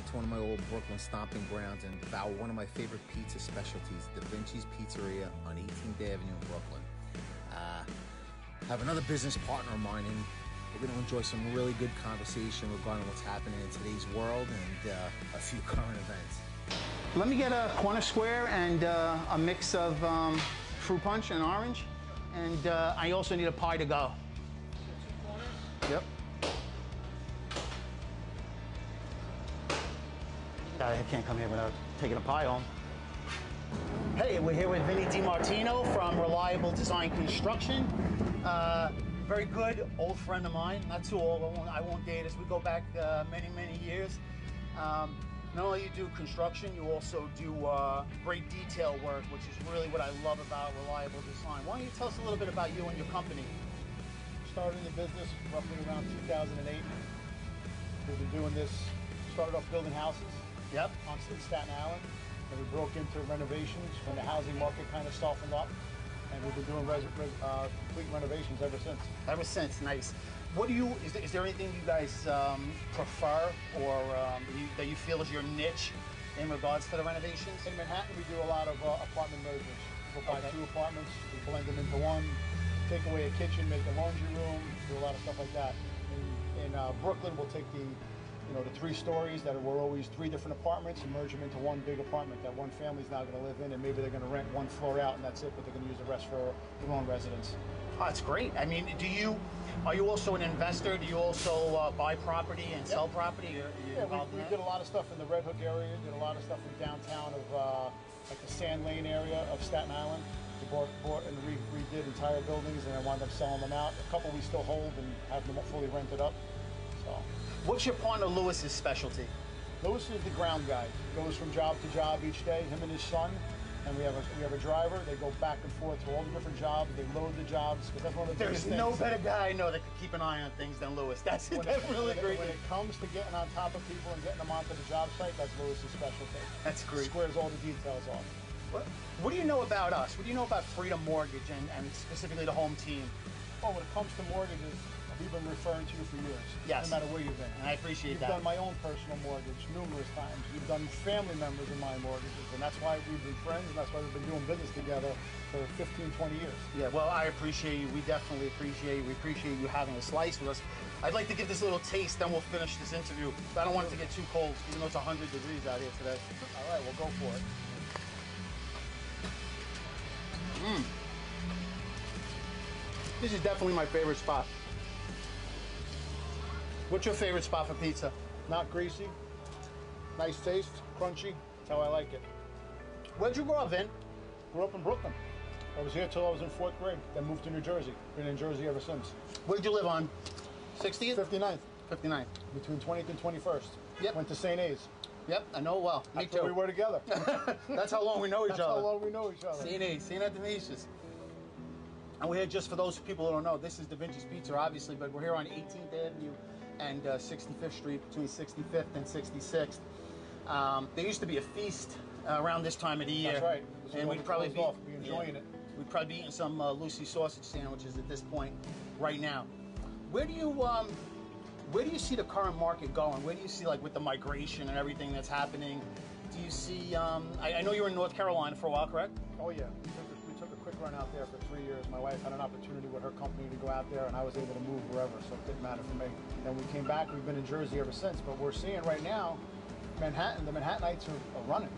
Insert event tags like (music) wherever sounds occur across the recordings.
to one of my old Brooklyn stomping grounds and devour one of my favorite pizza specialties, Da Vinci's Pizzeria on 18th Avenue in Brooklyn. Uh, have another business partner of mine, and we're going to enjoy some really good conversation regarding what's happening in today's world and uh, a few (laughs) current events. Let me get a corner square and uh, a mix of um, fruit punch and orange. And uh, I also need a pie to go. I can't come here without taking a pie home. Hey, we're here with Vinny DiMartino from Reliable Design Construction. Uh, very good old friend of mine. Not too old. I won't, I won't date us. We go back uh, many, many years. Um, not only do you do construction, you also do uh, great detail work, which is really what I love about Reliable Design. Why don't you tell us a little bit about you and your company? Started the business roughly around 2008. We've been doing this, started off building houses Yep. on Staten Island. And we broke into renovations when the housing market kind of softened up. And we've been doing res- res- uh, complete renovations ever since. Ever since, nice. What do you? Is there, is there anything you guys um, prefer or um, that, you, that you feel is your niche in regards to the renovations? In Manhattan, we do a lot of uh, apartment mergers. We'll buy Okay. two apartments, we blend them into one, take away a kitchen, make a laundry room, do a lot of stuff like that. In, in uh, Brooklyn, we'll take the, you know, the three stories that were always three different apartments and merge them into one big apartment that one family's now going to live in, and maybe they're going to rent one floor out and that's it, but they're going to use the rest for their own residence. Oh, that's great. I mean, do you? Are you also an investor? Do you also uh, buy property and sell property? You're Yeah, we, we did a lot of stuff in the Red Hook area. Did a lot of stuff in downtown of uh, like the Sand Lane area of Staten Island. We bought, bought and re- redid entire buildings, and I wound up selling them out. A couple we still hold and have them fully rented up. So What's your partner Lewis's specialty? Lewis is the ground guy. Goes from job to job each day. Him and his son. And we have a we have a driver. They go back and forth to all the different jobs. They load the jobs because that's one of the There's no things. better guy I know that could keep an eye on things than Lewis. That's, when, (laughs) that's it, really when, it, great. when it comes to getting on top of people and getting them onto the job site, that's Lewis's specialty. That's great. Squares all the details off. What, what do you know about us? What do you know about Freedom Mortgage and, and specifically the home team? Oh, when it comes to mortgages, we've been referring to you for years. Yes. No matter where you've been. And I appreciate that You've done my own personal mortgage numerous times. You've done family members of my mortgages, and that's why we've been friends, and that's why we've been doing business together for 15, 20 years. Yeah, well, I appreciate you. We definitely appreciate you. We appreciate you having a slice with us. I'd like to give this a little taste, then we'll finish this interview. But I don't want it to get too cold, even though it's 100 degrees out here today. All right, we'll go for it. Mmm. This is definitely my favorite spot. What's your favorite spot for pizza? Not greasy, nice taste, crunchy. That's how I like it. Where'd you grow up, Vin? Grew up in Brooklyn. I was here till I was in fourth grade, then moved to New Jersey. Been in Jersey ever since. Where'd you live on? 60th? 59th, 59. between 20th and 21st. Yep. Went to St. A's. Yep, I know well. Me That's too. we were together. (laughs) (laughs) That's how long we know each That's other. That's how long we know each other. St. A's, St. Athanasius. And we're here just for those people who don't know. This is Da Vinci's Pizza, obviously, but we're here on 18th Avenue and uh, 65th Street, between 65th and 66th. Um, there used to be a feast uh, around this time of the year. That's right. And we'd probably be off. Be enjoying it. We'd probably be eating some uh, Lucy sausage sandwiches at this point, right now. Where do you um, where do you see the current market going? Where do you see like with the migration and everything that's happening? Do you see? Um, I, I know you were in North Carolina for a while, correct? Oh yeah, took, a, took a quick run out there for three years. My wife had an opportunity with her company to go out there, and I was able to move wherever, so it didn't matter for me. Then we came back. We've been in Jersey ever since. But we're seeing right now, Manhattan. The Manhattanites are, are running.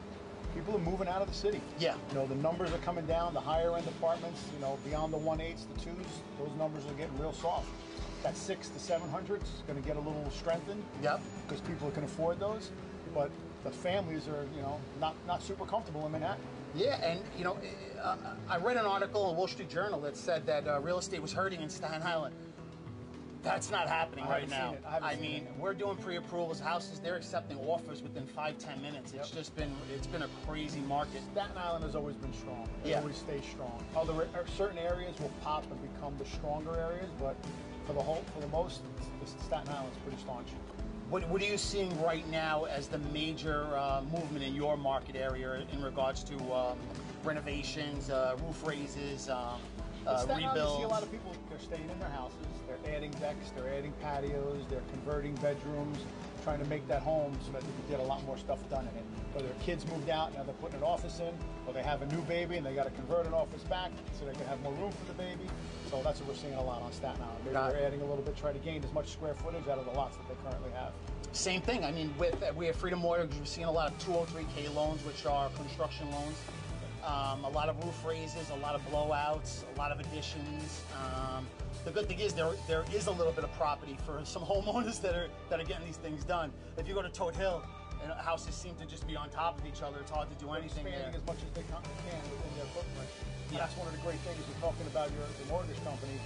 People are moving out of the city. Yeah. You know, the numbers are coming down. The higher end apartments, you know, beyond the one eights, the twos, those numbers are getting real soft. That six to seven hundreds is going to get a little strengthened. Yep. Because people can afford those, but the families are, you know, not not super comfortable in Manhattan. Yeah, and you know, uh, I read an article in the Wall Street Journal that said that uh, real estate was hurting in Staten Island. That's not happening right now. I I mean, it. we're doing pre-approvals. Houses they're accepting offers within five ten minutes. It's Yep. just been it's been a crazy market. Staten Island has always been strong. It Yeah. always stays strong. Other uh, certain areas will pop and become the stronger areas, but for the whole, for the most, Staten Island's pretty staunch. What, what are you seeing right now as the major uh, movement in your market area in regards to um, renovations, uh, roof raises, um, uh, Staten Island, you see a lot of people. They're staying in their houses. They're adding decks. They're adding patios. They're converting bedrooms. trying to make that home so that they can get a lot more stuff done in it. Whether their kids moved out, now they're putting an office in, or they have a new baby and they got to convert an office back so they can have more room for the baby. So that's what we're seeing a lot on Staten Island. Maybe Got we're it. adding a little bit, try to gain as much square footage out of the lots that they currently have. Same thing. I mean, with we have Freedom Mortgage, we're seeing a lot of 203k loans, which are construction loans. Um, a lot of roof raises, a lot of blowouts, a lot of additions. Um, the good thing is there there is a little bit of property for some (laughs) homeowners that are that are getting these things done. If you go to Todt Hill, and houses seem to just be on top of each other. It's hard to do anything there. as much as they can within their footprint. Yeah. That's one of the great things we're talking about your, your mortgage company.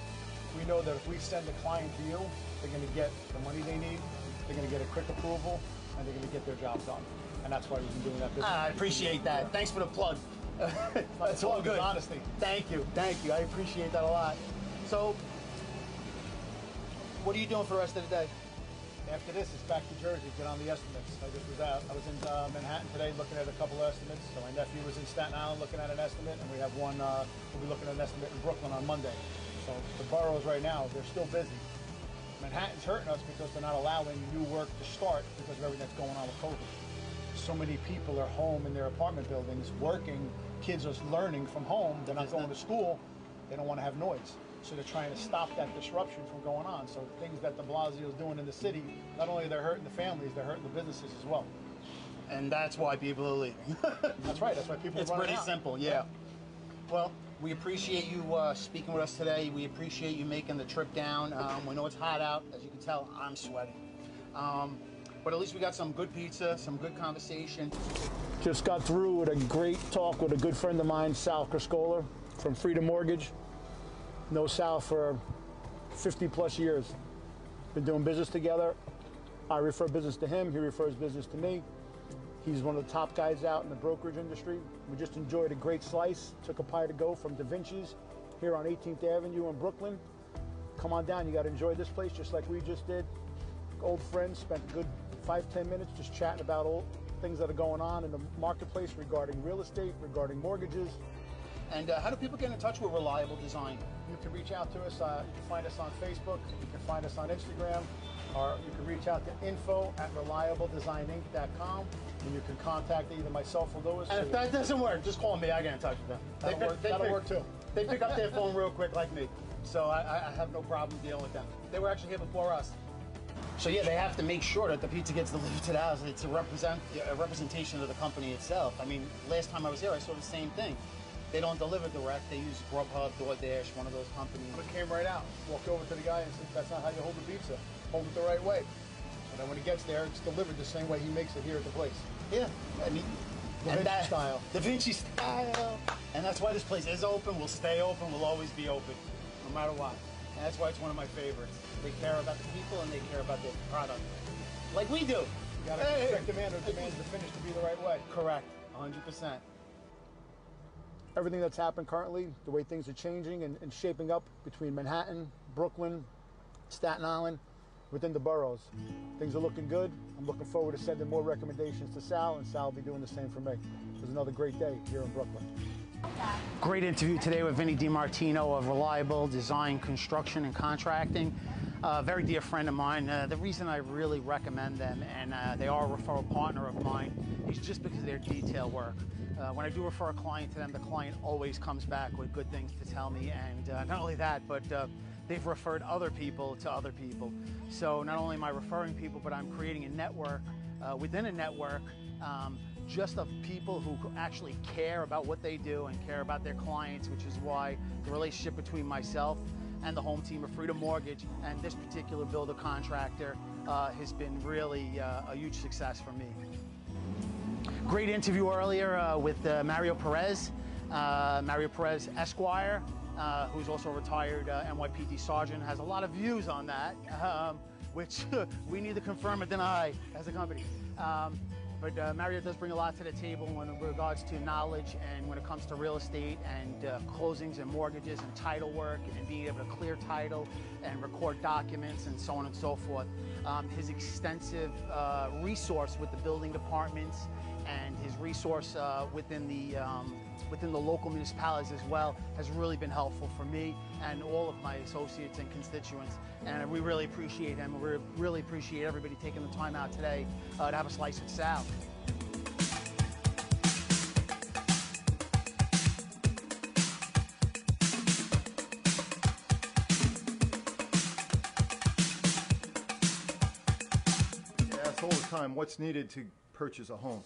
We know that if we send a client to you, they're going to get the money they need, they're going to get a quick approval, and they're going to get their job done. And that's why we've been doing that business. Ah, I appreciate that. Thanks for the plug. (laughs) That's all good. honesty. Thank you, thank you. I appreciate that a lot. So, what are you doing for the rest of the day? After this, it's back to Jersey, get on the estimates. I just was out, I was in uh, Manhattan today looking at a couple of estimates. So my nephew was in Staten Island looking at an estimate, and we have one, uh, we'll be looking at an estimate in Brooklyn on Monday. So the boroughs right now, they're still busy. Manhattan's hurting us because they're not allowing new work to start because of everything that's going on with COVID. So many people are home in their apartment buildings working, kids are learning from home, they're not going to school, they don't want to have noise. So they're trying to stop that disruption from going on. So things that de Blasio is doing in the city, not only they're hurting the families, they're hurting the businesses as well. And that's why people are leaving. (laughs) That's right, that's why people it's are pretty out. simple, yeah. Well, we appreciate you uh, speaking with us today. We appreciate you making the trip down. Um, we know it's hot out. As you can tell, I'm sweating. Um, but at least we got some good pizza, some good conversation. Just got through with a great talk with a good friend of mine, Sal Criscola from Freedom Mortgage. Know Sal for 50 plus years. Been doing business together. I refer business to him, he refers business to me. He's one of the top guys out in the brokerage industry. We just enjoyed a great slice. Took a pie to go from Da Vinci's here on 18th Avenue in Brooklyn. Come on down, you got to enjoy this place just like we just did. Old friends, spent a good five, ten minutes just chatting about old things that are going on in the marketplace regarding real estate, regarding mortgages. And uh, how do people get in touch with Reliable Design? You can reach out to us. Uh, you can find us on Facebook. You can find us on Instagram. Or you can reach out to info at reliabledesigninc.com and you can contact either myself or Lewis. And if that doesn't work, just call me. I get in touch with them. That'll pick- work- that'll pick- work too. They pick up their (laughs) phone real quick, like me. So I, I- I have no problem dealing with them. They were actually here before us. So yeah, they have to make sure that the pizza gets delivered to the house. It's a represent a representation of the company itself. I mean, last time I was here, I saw the same thing. They don't deliver direct. They use Grubhub, DoorDash, one of those companies. But It came right out. Walked over to the guy and said, that's not how you hold the pizza. Hold it the right way. And then when he gets there, it's delivered the same way he makes it here at the place. Yeah, I mean, Da and Vinci style. Da Vinci style. And that's why this place is open. Will stay open. Will always be open, no matter what. And that's why it's one of my favorites. They care about the people and they care about their product, like we do. You gotta Hey. expect demand or demand the finish to be the right way. Correct, 100 percent. Everything that's happened currently, the way things are changing and, and shaping up between Manhattan, Brooklyn, Staten Island, within the boroughs. Things are looking good. I'm looking forward to sending more recommendations to Sal, and Sal will be doing the same for me. It was another great day here in Brooklyn. Great interview today with Vinny DiMartino of Reliable Design, Construction, and Contracting. A very dear friend of mine. Uh, the reason I really recommend them, and uh, they are a referral partner of mine, is just because of their detail work. Uh, when I do refer a client to them, the client always comes back with good things to tell me, and uh, not only that, but uh, they've referred other people to other people. So not only am I referring people, but I'm creating a network uh, within a network um, just of people who actually care about what they do and care about their clients, which is why the relationship between myself and the home team of Freedom Mortgage and this particular builder contractor uh, has been really uh, a huge success for me. Great interview earlier uh, with uh, Mario Perez, uh, Mario Perez Esquire, uh, who's also a retired NYPD sergeant, has a lot of views on that, (laughs) um, which (laughs) we need to confirm or deny as a company. Um, but uh, Mario does bring a lot to the table when in regards to knowledge and when it comes to real estate and uh, closings and mortgages and title work and being able to clear title and record documents and so on and so forth. Um, his extensive uh, resource with the building departments and his resource uh, within the um, within the local municipalities as well has really been helpful for me and all of my associates and constituents. And we really appreciate him. We really appreciate everybody taking the time out today uh, to have a slice of Sal. asked all the time, what's needed to purchase a home?